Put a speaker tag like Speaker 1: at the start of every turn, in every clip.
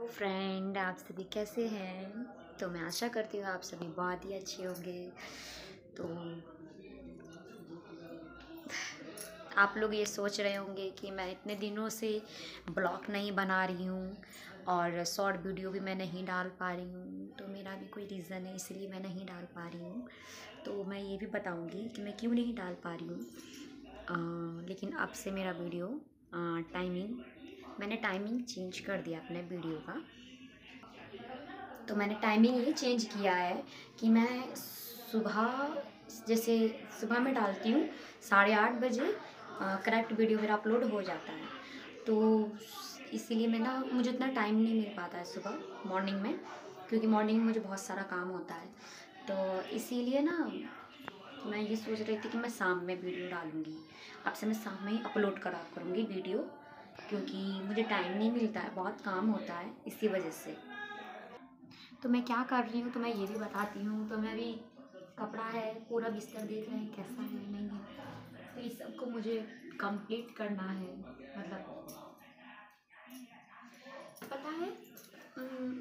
Speaker 1: तो फ्रेंड आप सभी कैसे हैं? तो मैं आशा करती हूँ आप सभी बहुत ही अच्छे होंगे। तो आप लोग ये सोच रहे होंगे कि मैं इतने दिनों से ब्लॉग नहीं बना रही हूँ और शॉर्ट वीडियो भी मैं नहीं डाल पा रही हूँ। तो मेरा भी कोई रीज़न है, इसलिए मैं नहीं डाल पा रही हूँ। तो मैं ये भी बताऊँगी कि मैं क्यों नहीं डाल पा रही हूँ। लेकिन अब से मेरा वीडियो टाइमिंग मैंने टाइमिंग चेंज कर दिया अपने वीडियो का। तो मैंने टाइमिंग ये चेंज किया है कि मैं सुबह, जैसे सुबह में डालती हूँ, साढ़े आठ बजे करेक्ट वीडियो मेरा अपलोड हो जाता है। तो इसीलिए मैं ना, मुझे इतना टाइम नहीं मिल पाता है सुबह मॉर्निंग में, क्योंकि मॉर्निंग में मुझे बहुत सारा काम होता है। तो इसीलिए ना, मैं ये सोच रही थी कि मैं शाम में वीडियो डालूँगी। आपसे मैं शाम में ही अपलोड करा करूँगी वीडियो क्योंकि मुझे टाइम नहीं मिलता है बहुत काम होता है इसी वजह से। तो मैं क्या कर रही हूँ तो मैं ये भी बताती हूँ। तो मैं अभी कपड़ा है पूरा बिस्तर देख रहे हैं कैसा है नहीं है। तो इस सबको मुझे कंप्लीट करना है मतलब। पता है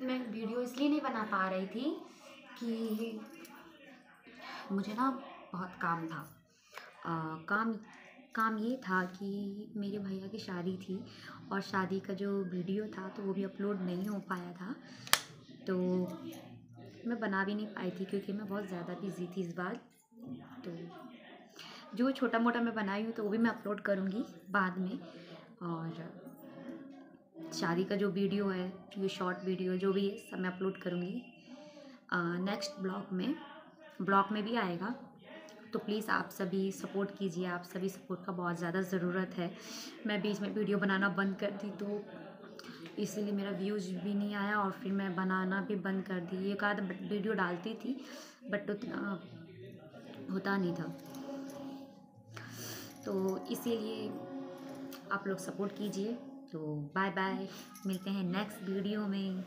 Speaker 1: मैं वीडियो इसलिए नहीं बना पा रही थी कि मुझे ना बहुत काम था। आ, काम काम ये था कि मेरे भैया की शादी थी और शादी का जो वीडियो था तो वो भी अपलोड नहीं हो पाया था। तो मैं बना भी नहीं पाई थी क्योंकि मैं बहुत ज़्यादा बिज़ी थी इस बार। तो जो छोटा मोटा मैं बनाई हूँ तो वो भी मैं अपलोड करूँगी बाद में। और शादी का जो वीडियो है जो शॉर्ट वीडियो, जो भी है, सब मैं अपलोड करूँगी। नेक्स्ट ब्लॉग में ब्लॉग में भी आएगा। तो प्लीज़ आप सभी सपोर्ट कीजिए, आप सभी सपोर्ट का बहुत ज़्यादा ज़रूरत है। मैं बीच में वीडियो बनाना बंद कर दी तो इसीलिए मेरा व्यूज़ भी नहीं आया और फिर मैं बनाना भी बंद कर दी। एक आध वीडियो डालती थी, बट उतना होता नहीं था। तो इसीलिए आप लोग सपोर्ट कीजिए। तो बाय बाय मिलते हैं नेक्स्ट वीडियो में।